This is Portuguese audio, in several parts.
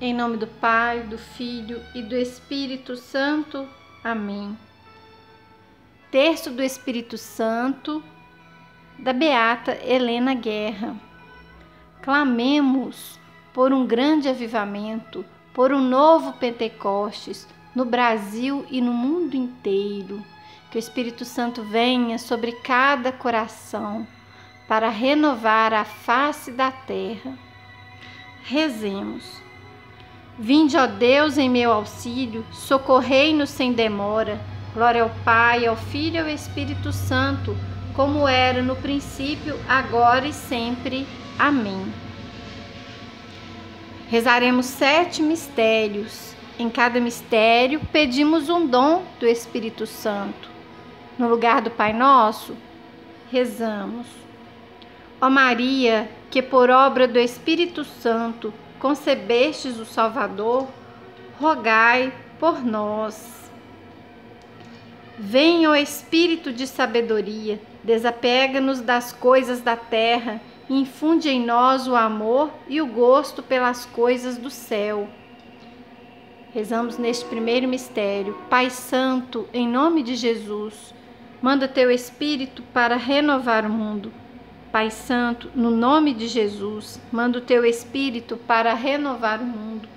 Em nome do Pai, do Filho e do Espírito Santo. Amém. Terço do Espírito Santo, da Beata Helena Guerra. Clamemos por um grande avivamento, por um novo Pentecostes no Brasil e no mundo inteiro. Que o Espírito Santo venha sobre cada coração para renovar a face da terra. Rezemos. Vinde, ó Deus, em meu auxílio, socorrei-nos sem demora. Glória ao Pai, ao Filho e ao Espírito Santo, como era no princípio, agora e sempre. Amém. Rezaremos sete mistérios. Em cada mistério, pedimos um dom do Espírito Santo. No lugar do Pai Nosso, rezamos. Ó Maria, que por obra do Espírito Santo concebestes o Salvador, rogai por nós. Venha o Espírito de sabedoria, desapega-nos das coisas da terra infunde em nós o amor e o gosto pelas coisas do céu. Rezamos neste primeiro mistério. Pai Santo, em nome de Jesus, manda teu Espírito para renovar o mundo Pai Santo, no nome de Jesus, manda o teu Espírito para renovar o mundo.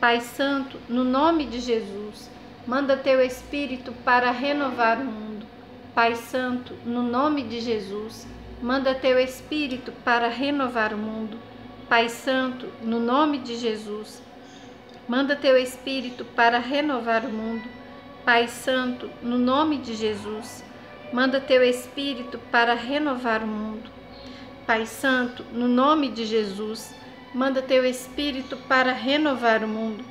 Pai Santo, no nome de Jesus, manda teu Espírito para renovar o mundo. Pai Santo, no nome de Jesus, manda teu Espírito para renovar o mundo. Pai Santo, no nome de Jesus, manda teu Espírito para renovar o mundo. Pai Santo, no nome de Jesus, manda teu Espírito para renovar o mundo. Pai Santo, no nome de Jesus, manda teu Espírito para renovar o mundo.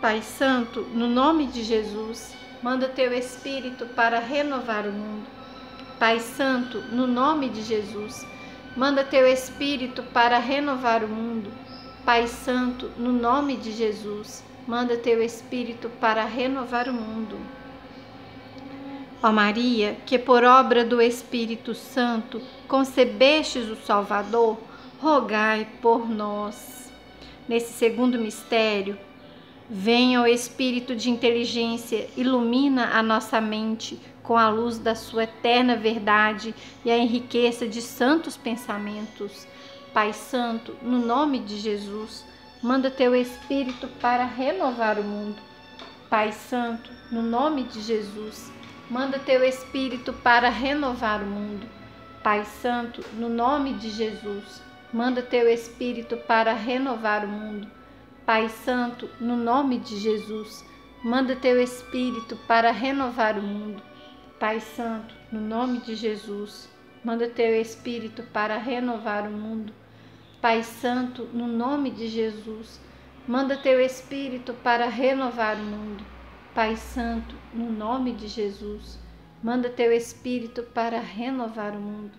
Pai Santo, no nome de Jesus, manda teu Espírito para renovar o mundo. Pai Santo, no nome de Jesus, manda teu Espírito para renovar o mundo. Pai Santo, no nome de Jesus, manda teu Espírito para renovar o mundo. Ó Maria, que por obra do Espírito Santo concebestes o Salvador, rogai por nós. Nesse segundo mistério, venha o Espírito de inteligência, ilumina a nossa mente com a luz da sua eterna verdade e a enriqueça de santos pensamentos. Pai Santo, no nome de Jesus, manda teu Espírito para renovar o mundo. Pai Santo, no nome de Jesus, manda teu Espírito para renovar o mundo. Pai Santo, no nome de Jesus, manda teu Espírito para renovar o mundo. Pai Santo, no nome de Jesus, manda teu Espírito para renovar o mundo. Pai Santo, no nome de Jesus, manda teu Espírito para renovar o mundo. Pai Santo, no nome de Jesus, manda teu Espírito para renovar o mundo. Pai Santo, no nome de Jesus, Manda teu Espírito para renovar o mundo.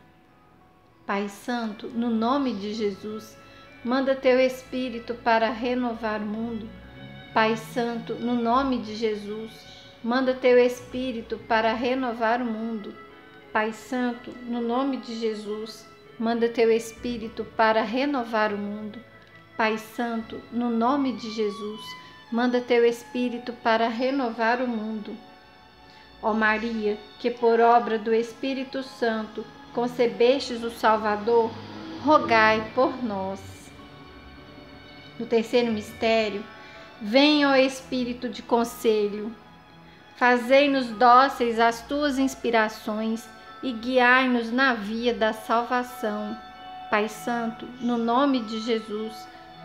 Pai Santo, no nome de Jesus, manda teu Espírito para renovar o mundo. Pai Santo, no nome de Jesus, manda teu Espírito para renovar o mundo. Pai Santo, no nome de Jesus, manda teu Espírito para renovar o mundo. Pai Santo, no nome de Jesus, manda teu Espírito para renovar o mundo. Ó Maria, que por obra do Espírito Santo concebestes o Salvador, rogai por nós. No terceiro mistério, venha o Espírito de conselho. Fazei-nos dóceis às tuas inspirações e guiai-nos na via da salvação. Pai Santo, no nome de Jesus,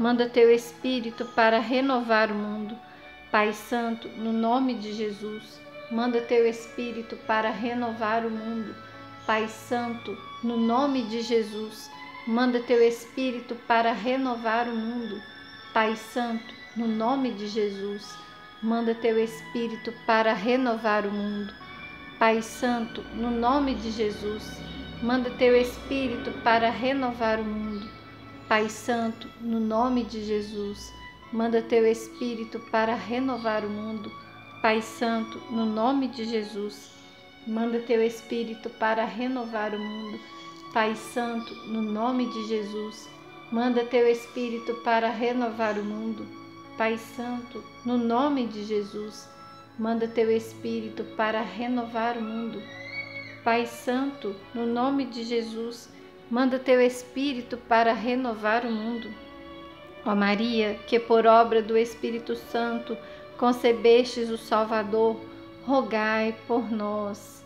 manda teu Espírito para renovar o mundo. Pai Santo, no nome de Jesus, Manda teu Espírito para renovar o mundo. Pai Santo, no nome de Jesus, manda teu Espírito para renovar o mundo. Pai Santo, no nome de Jesus, manda teu Espírito para renovar o mundo. Pai Santo, no nome de Jesus, manda teu Espírito para renovar o mundo. Pai Santo, no nome de Jesus, manda teu Espírito para renovar o mundo. Pai Santo, no nome de Jesus, manda teu Espírito para renovar o mundo. Pai Santo, no nome de Jesus, manda teu Espírito para renovar o mundo. Pai Santo, no nome de Jesus, manda teu Espírito para renovar o mundo. Pai Santo, no nome de Jesus, manda teu Espírito para renovar o mundo. Ó Maria, que por obra do Espírito Santo concebestes o Salvador, rogai por nós.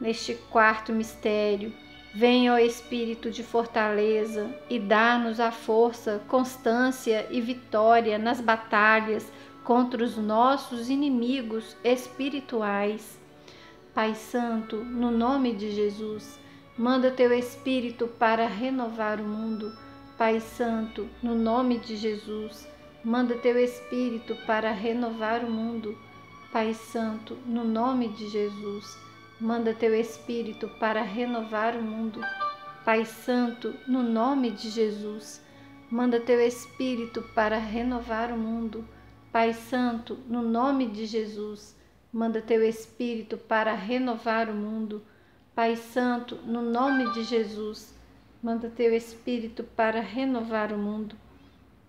Neste quarto mistério, Venha o Espírito de fortaleza e dá-nos a força, constância e vitória nas batalhas contra os nossos inimigos espirituais. Pai Santo, no nome de Jesus, manda teu Espírito para renovar o mundo. Pai Santo, no nome de Jesus, manda teu Espírito para renovar o mundo. Pai Santo, no nome de Jesus, Manda teu Espírito para renovar o mundo. Pai Santo, no nome de Jesus, manda teu Espírito para renovar o mundo. Pai Santo, no nome de Jesus, manda teu Espírito para renovar o mundo. Pai Santo, no nome de Jesus, manda teu Espírito para renovar o mundo.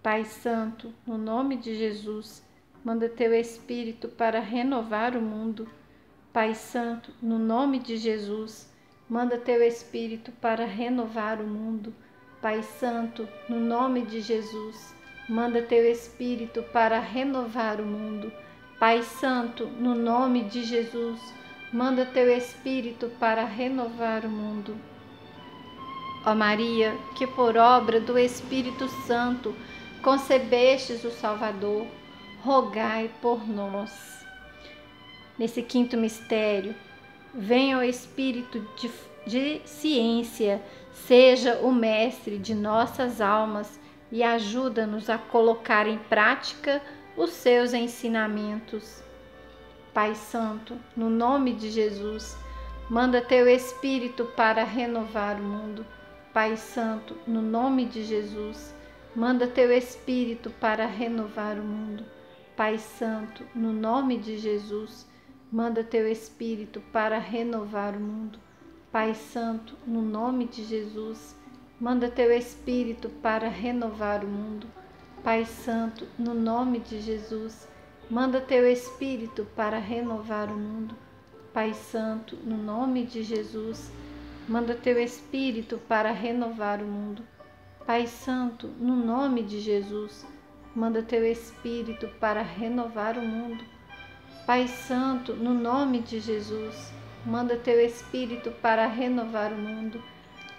Pai Santo, no nome de Jesus, manda teu Espírito para renovar o mundo. Pai Santo, no nome de Jesus, manda teu Espírito para renovar o mundo. Pai Santo, no nome de Jesus, manda teu Espírito para renovar o mundo. Pai Santo, no nome de Jesus, manda teu Espírito para renovar o mundo. Ó Maria, que por obra do Espírito Santo concebestes o Salvador, rogai por nós nesse quinto mistério. Venha o Espírito de, de ciência, seja o mestre de nossas almas e ajuda-nos a colocar em prática os seus ensinamentos. Pai Santo, no nome de Jesus, manda teu Espírito para renovar o mundo. Pai Santo, no nome de Jesus, manda teu Espírito para renovar o mundo. Pai Santo, no nome de Jesus, Manda teu Espírito para renovar o mundo. Pai Santo, no nome de Jesus, manda teu Espírito para renovar o mundo. Pai Santo, no nome de Jesus, manda teu Espírito para renovar o mundo. Pai Santo, no nome de Jesus, manda teu Espírito para renovar o mundo. Pai Santo, no nome de Jesus, manda teu Espírito para renovar o mundo. Pai Santo, no nome de Jesus, manda teu Espírito para renovar o mundo.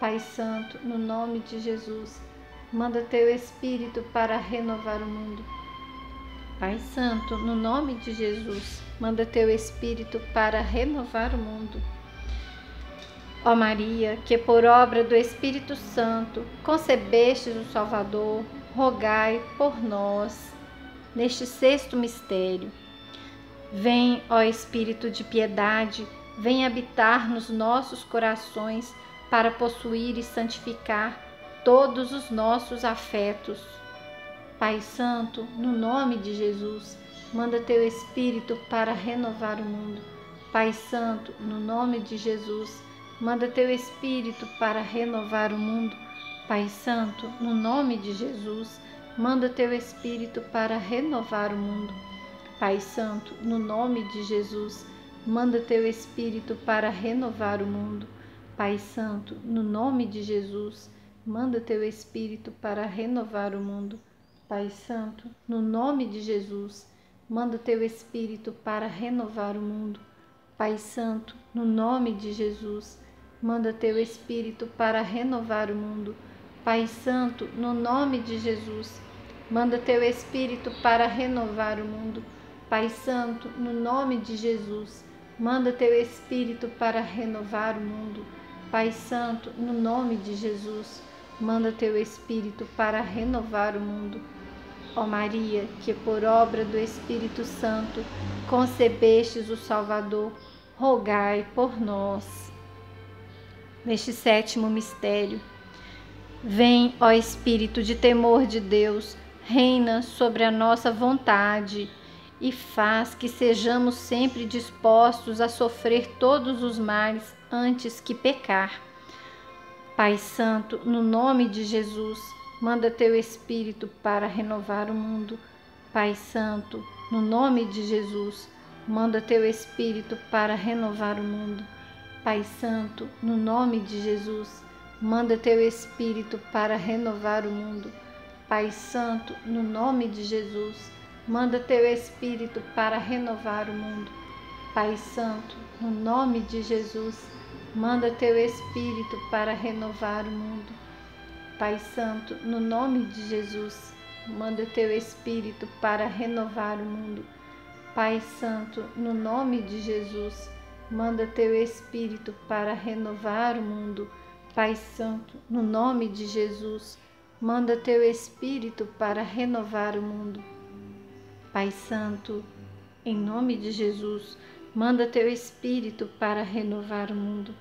Pai Santo, no nome de Jesus, manda teu Espírito para renovar o mundo. Pai Santo, no nome de Jesus, manda teu Espírito para renovar o mundo. Ó Maria, que por obra do Espírito Santo concebestes o Salvador, rogai por nós. Neste sexto mistério, Vem, ó Espírito de piedade, vem habitar nos nossos corações para possuir e santificar todos os nossos afetos. Pai Santo, no nome de Jesus, manda teu Espírito para renovar o mundo. Pai Santo, no nome de Jesus, manda teu Espírito para renovar o mundo. Pai Santo, no nome de Jesus, manda teu Espírito para renovar o mundo. Pai Santo, no nome de Jesus, manda teu Espírito para renovar o mundo. Pai Santo, no nome de Jesus, manda teu Espírito para renovar o mundo. Pai Santo, no nome de Jesus, manda teu Espírito para renovar o mundo. Pai Santo, no nome de Jesus, manda teu Espírito para renovar o mundo. Pai Santo, no nome de Jesus, manda teu Espírito para renovar o mundo. Pai Santo, no nome de Jesus, manda teu Espírito para renovar o mundo. Pai Santo, no nome de Jesus, manda teu Espírito para renovar o mundo. Ó Maria, que por obra do Espírito Santo concebestes o Salvador, rogai por nós. Neste sétimo mistério, vem, ó Espírito de temor de Deus, reina sobre a nossa vontade e faz que sejamos sempre dispostos a sofrer todos os males antes que pecar. Pai Santo, no nome de Jesus, manda teu Espírito para renovar o mundo. Pai Santo, no nome de Jesus, manda teu Espírito para renovar o mundo. Pai Santo, no nome de Jesus, manda teu Espírito para renovar o mundo. Pai Santo, no nome de Jesus, manda teu Espírito para renovar o mundo. Pai Santo, no nome de Jesus, manda teu Espírito para renovar o mundo. Pai Santo, no nome de Jesus, manda teu Espírito para renovar o mundo. Pai Santo, no nome de Jesus, manda teu Espírito para renovar o mundo. Pai Santo, no nome de Jesus, manda teu Espírito para renovar o mundo. Pai Santo, em nome de Jesus, manda teu Espírito para renovar o mundo.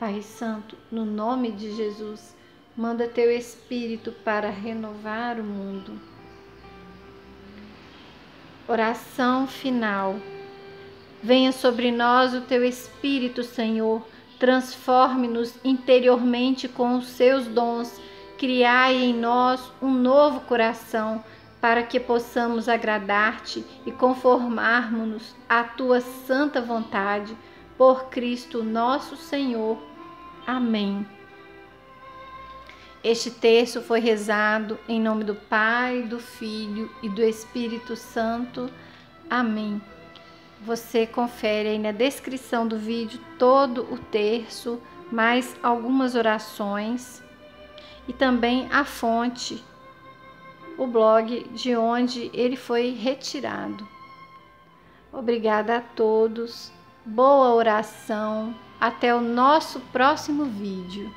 Pai Santo, no nome de Jesus, manda teu Espírito para renovar o mundo. Oração final. Venha sobre nós o teu Espírito, Senhor, transforme-nos interiormente com os seus dons, criai em nós um novo coração, para que possamos agradar-te e conformarmos-nos à tua santa vontade, por Cristo nosso Senhor. Amém. Este texto foi rezado em nome do Pai, do Filho e do Espírito Santo. Amém. Você confere aí na descrição do vídeo todo o terço, mais algumas orações e também a fonte, o blog de onde ele foi retirado. Obrigada a todos, boa oração, até o nosso próximo vídeo.